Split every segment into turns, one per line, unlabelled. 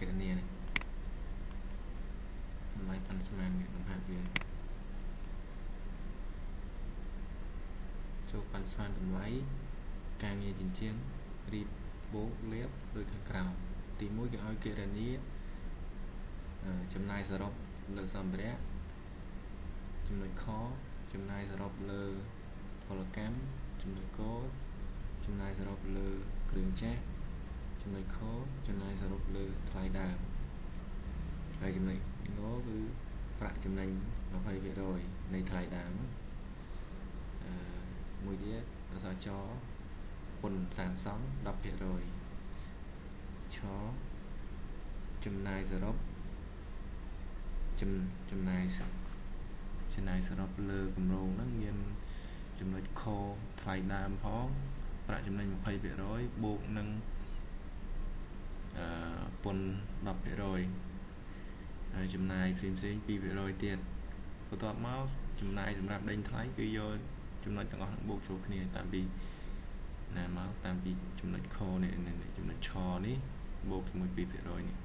កណនីនេះតម្លៃប៉ាន់ស្មាននេះលំហាត់វាចូលប៉ាន់ស្មានតម្លៃការងារចិញ្ចៀនរីបបូកលាបដូចខាងក្រោមទី1គេឲ្យគណនីចំណាយសរុបលើសម្ភារៈចំណុចខចំណាយសរុបលើពលកម្មចំណុចកចំណាយសរុបលើគ្រឿងចាស់ ចំណុចខចំណាយសរុបលើថ្លៃដើមហើយចំណុចងគឺប្រាក់ចំណេញ20%នៃថ្លៃដើមអឺមួយទៀតអក្សរចពន្ធសានសង់10%ឆចំណាយសរុបចំចំណាយចំណាយសរុបលើគម្រោងហ្នឹងមានចំណុចខថ្លៃដើមផងប្រាក់ចំណេញ20%បូកនឹងអឺ ពន្ធ10%ហើយចំណាយផ្សេងផ្សេង2%ទៀតបន្ទាប់មកចំណាយសម្រាប់ដេញថ្លៃគឺយកចំណុចទាំងអស់បូកចូលគ្នាតាមពីណាមកតាមពីចំណុចខនេះចំណុចឆនេះបូកជាមួយ2%នេះ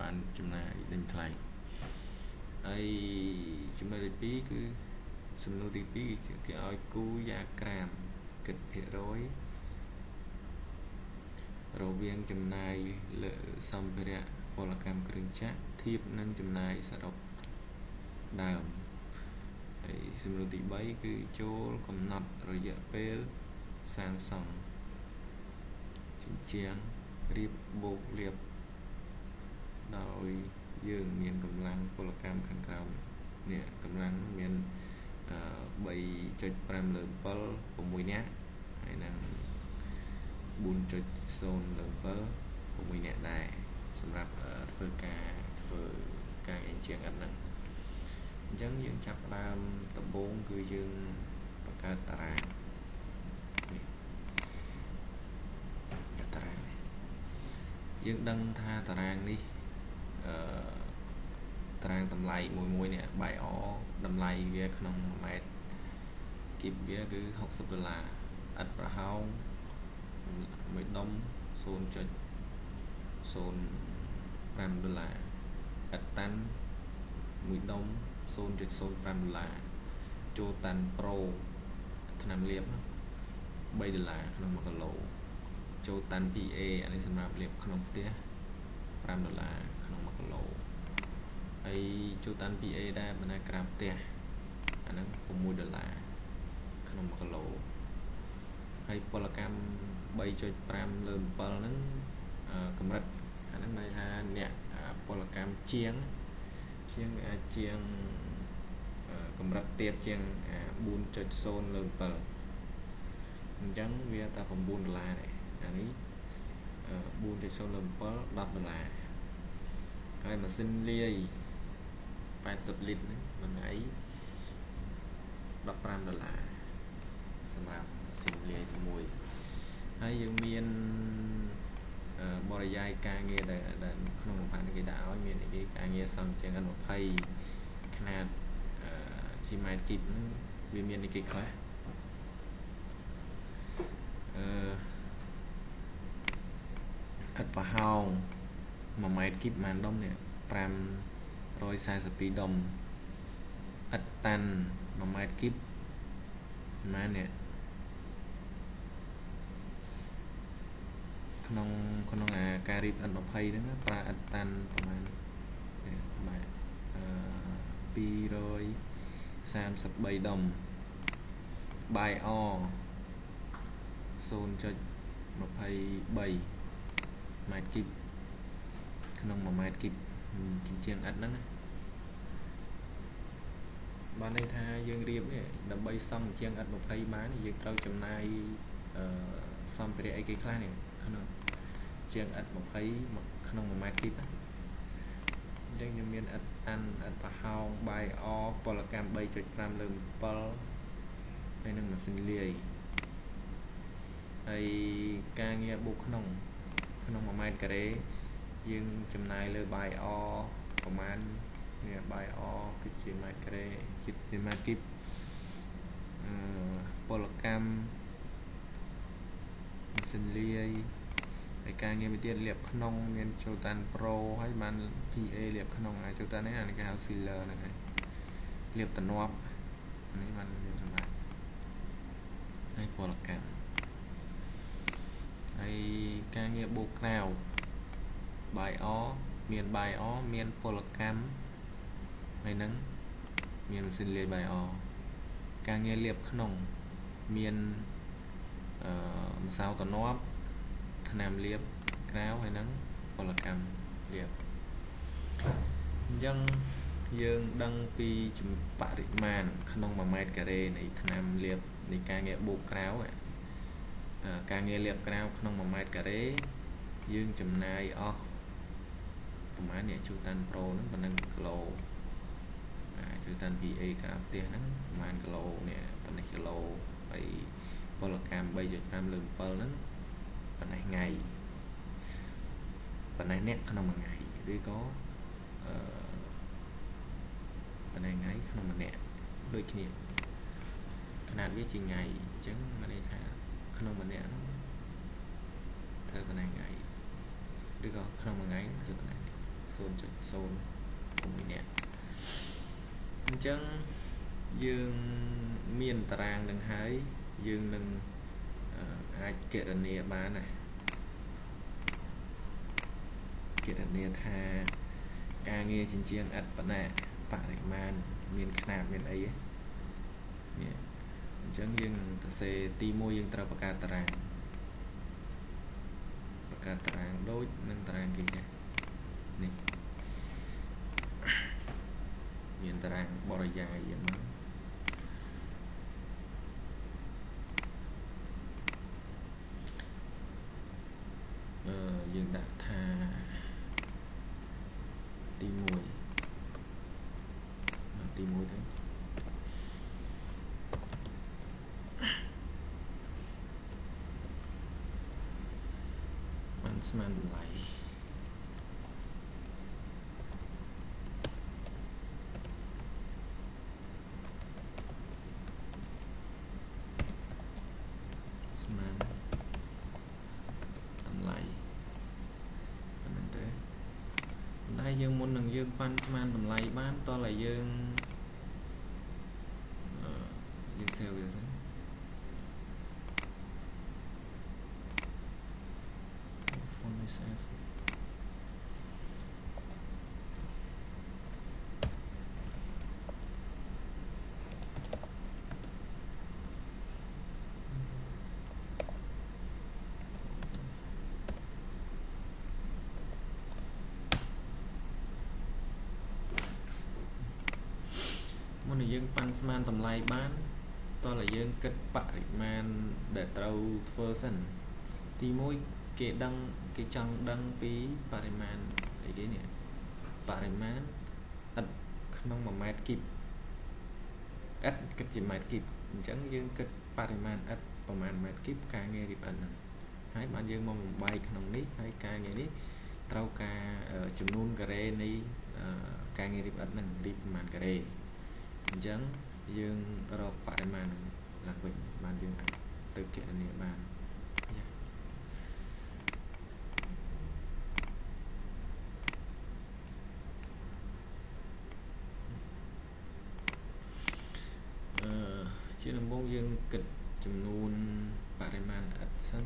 បានចំណាយដេញថ្លៃហើយចំណុចទី2គឺសំណួរទី2គេឲ្យគូយ៉ាក្រាមគិតភាគរយ រវាងចំណាយលើសម្ភារៈពលកម្មគ្រឿងចក្រធៀបនឹងចំណាយសរុបដើមហើយសំណួរទី3គឺចូលកំណត់រយៈពេលសាងសង់ជញ្ជាំងរៀបបូកលាបដោយយើងមានកម្លាំងពលកម្មខាងក្រោមនេះកម្លាំងមាន3.5លើ7 6នាក់ហើយនឹង 4.0លើ7 6នាក់ដែរសម្រាប់ធ្វើការធ្វើការអេនជាងអត់ហ្នឹងអញ្ចឹងយើងចាប់ផ្ដើមដំបូងគឺយើងបង្កើតតារាងនេះតារាងយើងដឹងថាតារាងនេះអឺតារាងតម្លៃមួយមួយនេះបាយអតម្លៃវាក្នុង1ម៉ែត្រគីបវាគឺ60ដុល្លារឥតប្រហោង មួយដុំ0.05ដុល្លារឥតតាន់មួយដុំ0.05ដុល្លារចូលតាន់ប្រូថ្នាំលាប3ដុល្លារក្នុង1គីឡូចូលតាន់ PA អានេះសម្រាប់លាបក្នុងផ្ទះ5ដុល្លារក្នុង1គីឡូហើយចូលតាន់ PA ដែរបណ្ណាក្រាបផ្ទះអាហ្នឹង6ដុល្លារក្នុង1គីឡូហើយពលកម្ម 3.5លើ7ហ្នឹងកម្រិតអាហ្នឹងន័យថាអ្នកពលកម្មជាងជាងអាចជាងកម្រិតទៀតជាង4.0លើ7អញ្ចឹងវាតែ9ដុល្លារដែរអានេះ4.0លើ7 10ដុល្លារហើយម៉ាស៊ីនលាយ80លីត្រហ្នឹងមួយថ្ងៃ15ដុល្លារសម្រាប់ម៉ាស៊ីនលាយទី1 ហើយយើងមានបរិយាយការងារដែលក្នុងលំហាត់គេដាក់ឲ្យមានគេការងារសង់ជាង N20 ຂະຫນາດជីម៉ែត្រគីបហ្នឹងវាមានគេខ្លះអឺអត់ប្រហោង1ម៉ែត្រគីបប៉ុន្មានដុំនេះ542ដុំអត់តាន់1ម៉ែត្រគីបប៉ុន្មាននេះ ក្នុងក្នុងអាការរៀប N20 ហ្នឹងប្រើអត់តាន់ប្រហែលបាទអឺ233ដុំបាយអ0.23ម៉ែត្រគីបក្នុង1ម៉ែត្រគីបចិញ្ចៀនឥតហ្នឹងណាបានន័យថាយើងរៀបនេះដើម្បីសំជាងឥត20បានយើងត្រូវចំណាយអឺសម្ភារៈអីគេខ្លះនេះក្នុង ជាងឥត20ក្នុង1ម៉ែត្រគីបណាអញ្ចឹងយើងមានឥតអានឥតប្រហោងបាយអពលកម្ម3.5លើ7ហើយនឹងម៉ាស៊ីនលាយហើយការងារបូកក្នុង ក្នុង1ម៉ែត្រការ៉េយើងចំណាយលើបាយអប្រហែលនេះបាយអគឺជាម៉ែត្រការ៉េជាម៉ែត្រគីបអឺពលកម្មម៉ាស៊ីនលាយ ហើយការងារមួយទៀតលាបក្នុងមាន Jotan Pro ហើយបាន PA លាបក្នុងហើយ Jotan នេះអានេះគេហៅ sealer ហ្នឹងហើយលាបតំណប់នេះបានលាបសម្រាប់ហើយពលកម្មហើយការងារបូកក្រៅបាយអមានបាយអមានពលកម្មហើយនឹងមានម៉ាស៊ីនលាយបាយអការងារលាបក្នុងមានអឺម្សៅតំណប់ ថ្នាំលាបក្រៅហើយនឹងពលកម្មលាបអញ្ចឹងយើងដឹងពីបរិមាណក្នុង1ម៉ែត្រការ៉េនៃថ្នាំលាបនៃការងារបូកក្រៅការងារលាបក្រៅក្នុង1ម៉ែត្រការ៉េយើងចំណាយអស់ប្រហែលអ្នកជួតាន់ប្រូហ្នឹងប៉ុណ្ណឹងគីឡូជួតាន់ PA ក្រៅផ្ទះហ្នឹងប្រហែលគីឡូនេះប៉ុណ្ណេះគីឡូហើយពលកម្ម3.5លើ7ហ្នឹង ប៉ុណ្ណេះថ្ងៃប៉ុណ្ណេះអ្នកក្នុងមួយថ្ងៃឬក៏អឺប៉ុណ្ណេះថ្ងៃក្នុងម្នាក់ដូចគ្នាຂະຫນາດវាជាថ្ងៃអញ្ចឹងមានន័យថាក្នុងម្នាក់ហ្នឹងធ្វើប៉ុណ្ណេះថ្ងៃឬក៏ក្នុងមួយថ្ងៃធ្វើប៉ុណ្ណេះ0.06នាក់អញ្ចឹងយើងមានតារាងនឹងហើយយើងនឹង អាចគណនាបានណាគណនាថាការងារចិញ្ចៀនអត្តបណៈបរិមាណមានຂະណាតមានអីហ្នឹងអញ្ចឹងយើងសរសេរទី1យើងត្រូវបង្កើតតារាងបង្កើតតារាងដូចនឹងតារាងគេចាស់នេះមានតារាងបរិយាយហ្នឹង យើងដាក់ថាទី1ទី1ទៅបានស្មានតម្លៃ យើងមុននឹងយើងប៉ាន់ស្មានតម្លៃបានតោះឲ្យយើងយើង save វាសិនហ្វុននេះ save យើងប៉ាន់ស្មានតម្លៃបានតោះតែយើងគិតបរិមាណដែលត្រូវធ្វើសិនទី1គេដឹងគេចង់ដឹងពីបរិមាណអីគេនេះបរិមាណឥតក្នុង1ម៉ែត្រគីបឥតគិតជាម៉ែត្រគីបអញ្ចឹងយើងគិតបរិមាណឥតប្រហែលម៉ែត្រគីបការងាររៀបឥតហ្នឹងហើយបានយើងមកបំបែកក្នុងនេះហើយការងារនេះត្រូវការចំនួនការ៉េនៃការងាររៀបឥតហ្នឹងរៀបប្រហែលការ៉េ អញ្ចឹងយើងរកបរិមាណនឹងឡើងវិញបានយើងអាចទៅគណនាបានអឺជាដំបូងយើងគិតចំនួនបរិមាណឥតសិន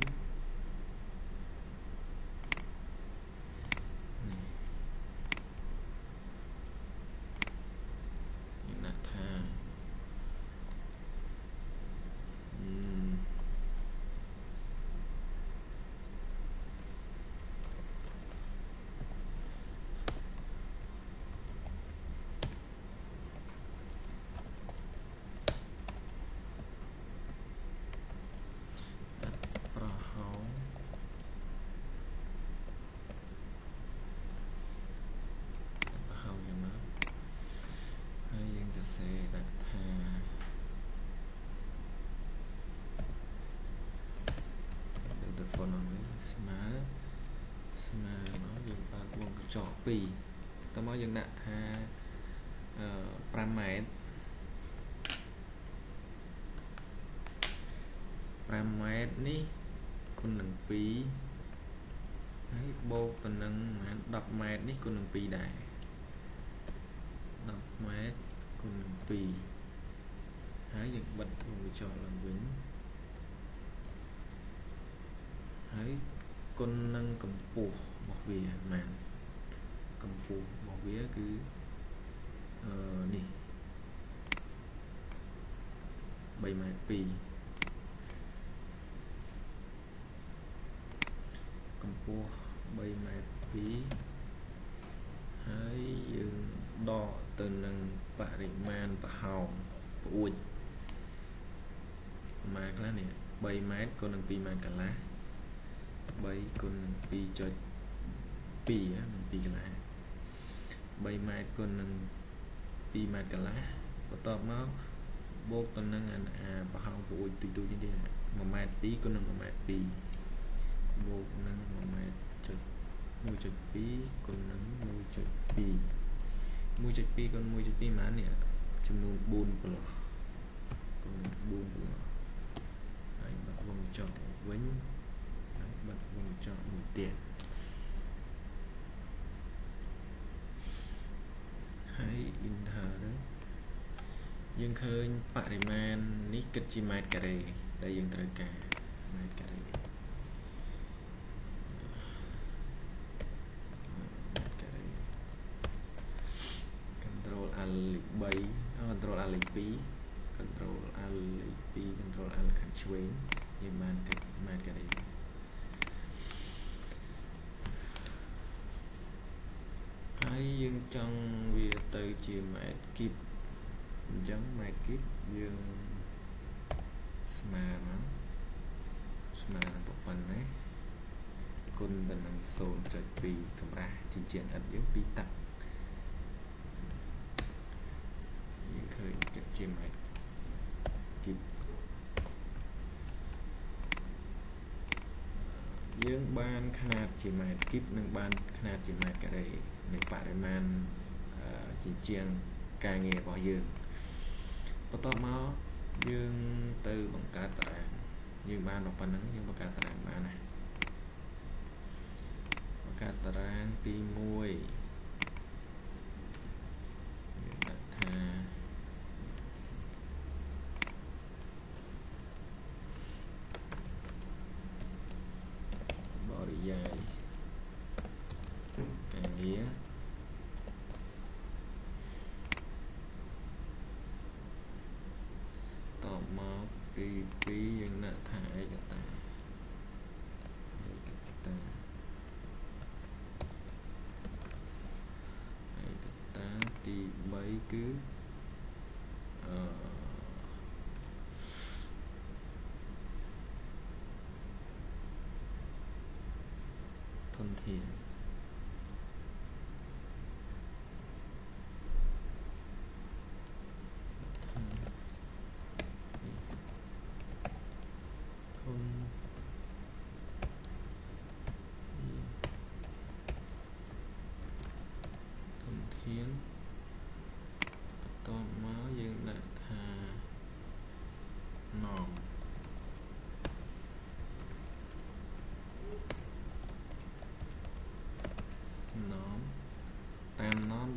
ចក2តមកយើងដាក់ថា5ម៉ែត្រ5ម៉ែត្រនេះគុណនឹង2ហើយបូកទៅនឹងប្រហែល10ម៉ែត្រនេះគុណនឹង2ដែរ10ម៉ែត្រគុណនឹង2ហើយយើងបិទវងចោលឡើងវិញហើយគុណនឹងកម្ពស់របស់វាម៉ាន កម្ពស់របស់វាគឺអឺនេះ3ម៉ែត្រ2កម្ពស់3ម៉ែត្រ2ហើយយើងដកទៅនឹងបរិមាណប្រហោងប្អួចប្រមាណខ្លះនេះ3ម៉ែត្រគុណនឹង2ម៉ែត្រកន្លះ3គុណនឹង2.2ហ្នឹង2កន្លះ 3ម៉ែត្រគុណនឹង2ម៉ែត្រកន្លះបន្ទាប់មកបូកទៅនឹងអាប្រហោងប្អួចទូចទូចនេះទៀត1ម៉ែត្រ2គុណនឹង1ម៉ែត្រ2បូកនឹង1ម៉ែត្រចុច1.2គុណនឹង1.2 1.2គុណ1.2ប៉ុន្មាននេះចំនួន4ប្លោះគុណ4ប្លោះហើយបាត់វងចោលវិញហើយបាត់វងចោលមួយទៀត ហើយ enter ទៅយើងឃើញបរិមាណនេះគិតជាម៉ែត្រការ៉េដែលយើងត្រូវការម៉ែត្រការ៉េ L លេខ3 Control L លេខ2 Control L លេខ2 Control L ខាងឆ្វេងយើងបានគិតម៉ែត្រការ៉េហើយយើងចង់ វាទៅជាម៉ែត្រគីបអញ្ចឹងម៉ែត្រគីបយើងស្មើមកស្មើនឹងប៉ុណ្ណេះគុណទៅនឹង0.2កម្រាស់ជាជាឥតយើង2តាក់ឃើញគិតជាម៉េចគីបយើងបានຂະຫນາດជាម៉ែត្រគីបនិងបានຂະຫນາດជាម៉ែត្រការ៉េនៃបរិមាណ ជាជាងការងាររបស់យើងបន្ទាប់មកយើងទៅបង្កើតតារាងយើងបានដល់ប៉ុណ្្នឹងយើងបង្កើតតារាងបានណាបង្កើតតារាងទី1 គឺអឺធនធាន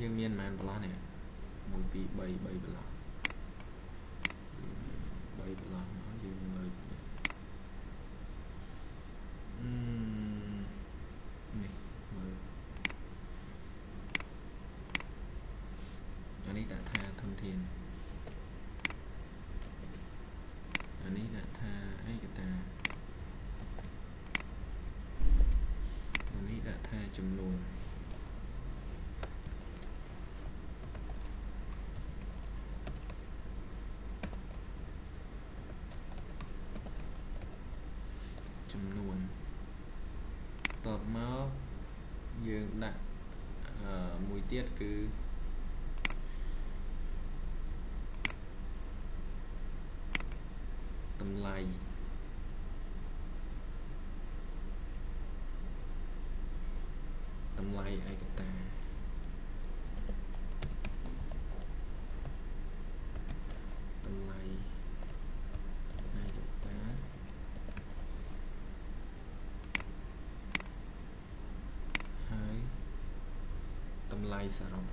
យើងមានប៉ុន្មានប្លោះនេះ1 2 3 3ប្លោះ3ប្លោះមកយើងមើលអឺនេះមើលអានេះដាក់ថាធនធានអានេះដាក់ថាឯកតាអានេះដាក់ថាចំនួនមកយើងដាក់មួយ ទៀតគឺតម្លៃតម្លៃឯកតា តម្លៃសរុប